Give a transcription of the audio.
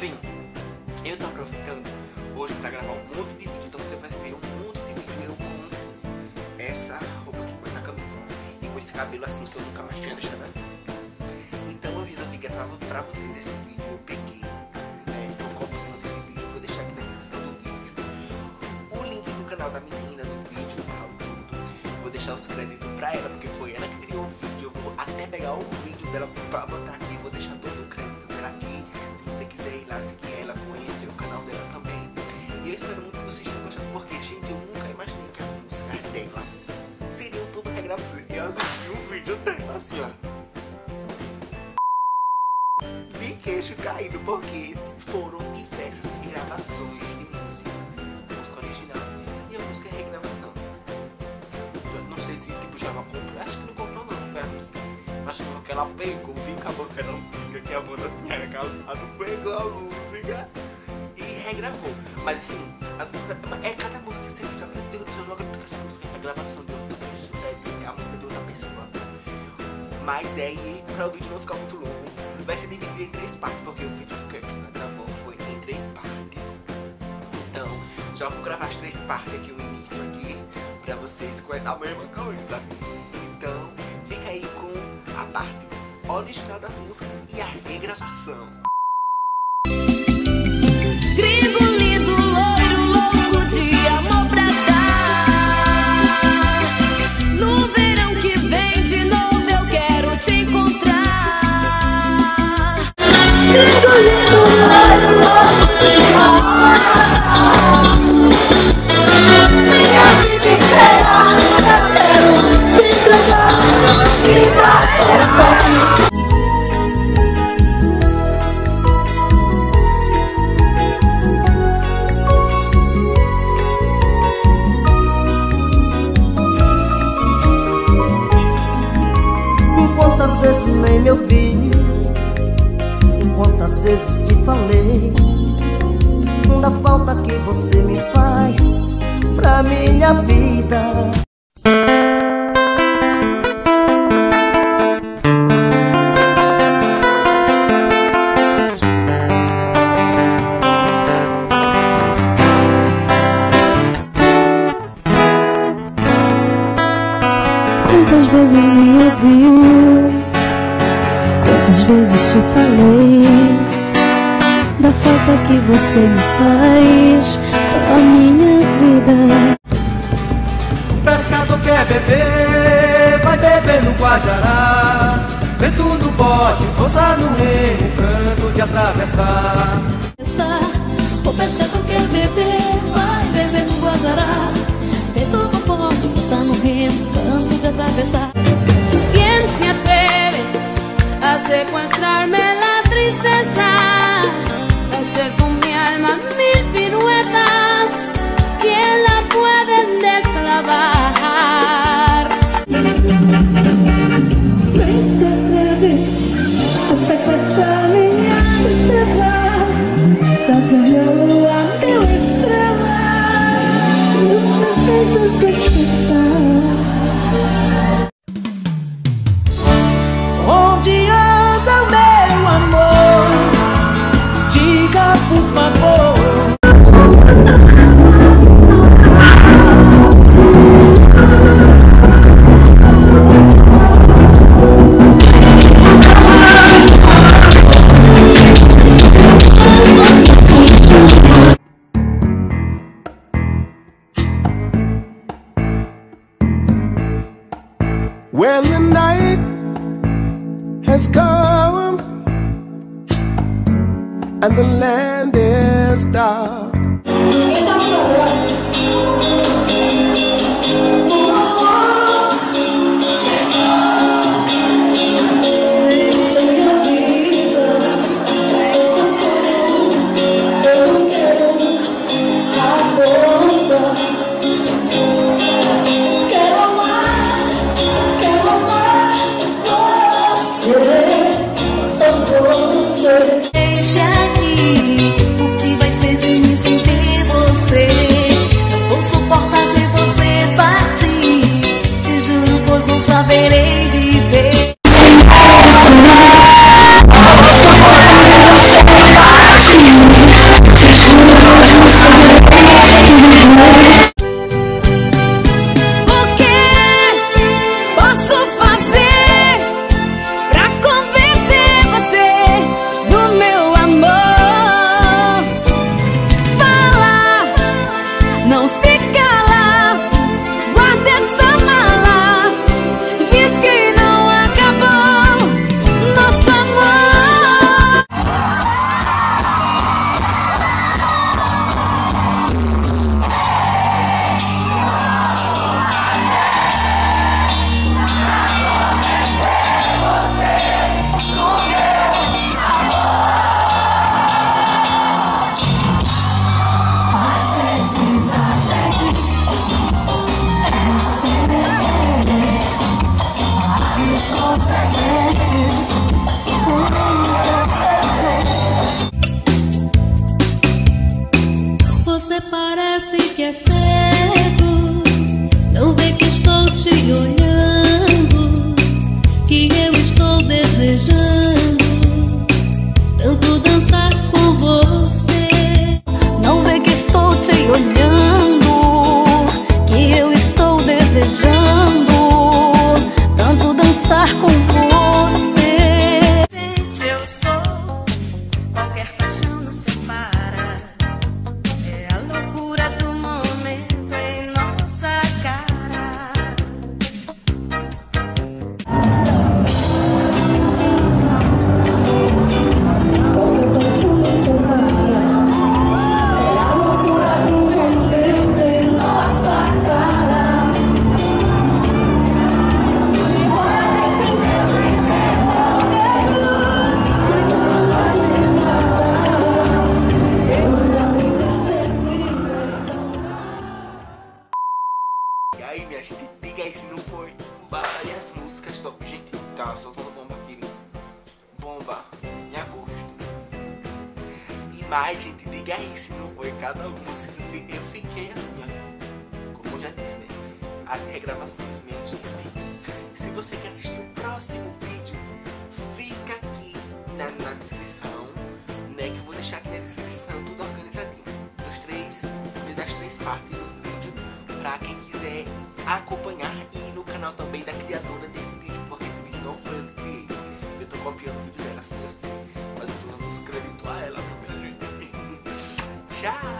assim, eu tô aproveitando hoje pra gravar um monte de vídeo. Então você vai ver um monte de vídeo meu com essa roupa aqui, com essa camisa e com esse cabelo assim que eu nunca mais tinha deixado assim. Então eu resolvi gravar pra vocês esse vídeo. Eu peguei né, o comando desse vídeo, vou deixar aqui na descrição do vídeo. O link do canal da menina, do vídeo, do canal tudo. Vou deixar os créditos pra ela, porque foi ela que criou o vídeo. Eu vou até pegar o vídeo dela pra botar aqui. Vou deixar todo assim, ó de queixo caído, porque foram diversas gravações de música, música original e a música é regravação. Não sei se tipo já ela comprou, acho que não comprou não, mas acho que ela pegou, viu que a banda era antiga, que a banda tinha acabado, pegou a música e regravou. Mas assim, as músicas, é cada música que você Mas aí, para o vídeo não ficar muito longo, vai ser dividido em três partes, porque o vídeo que ela gravou foi em três partes. Então, já vou gravar as três partes aqui, o início aqui, pra vocês com essa mesma coisa. Então, fica aí com a parte original das músicas e a regravação. Chico, Chico, Chico, falei. Da falta que você me faz Pra minha vida. Quantas vezes me ouviu? Quantas vezes te falei da falta que você me faz pra minha vida? Pescador quer beber, vai beber no Guajará. Vento no bote, força no remo, canto de atravessar. O pescador quer beber, vai beber no Guajará. Vento no bote, força no remo, canto de atravessar. Onde anda o meu amor? Diga por favor and stop. Parece que é cego. Não vê que estou te olhando, que eu estou desejando aí, minha gente, diga aí se não foi várias músicas top. Gente, tá soltando bomba aqui. Bomba em agosto. E mais, gente, diga aí se não foi cada música. Eu fiquei assim, ó. Como eu já disse, né? As regravações, minha gente. Se você quer assistir o próximo vídeo, fica aqui na, na descrição, né? Que eu vou deixar aqui na descrição tudo organizadinho. Dos três, das três partes acompanhar e ir no canal também da criadora desse vídeo, porque esse vídeo não foi eu que criei. Eu tô copiando o vídeo dela assim, assim, mas eu tô dando os créditos a ela, minha gente. Tchau!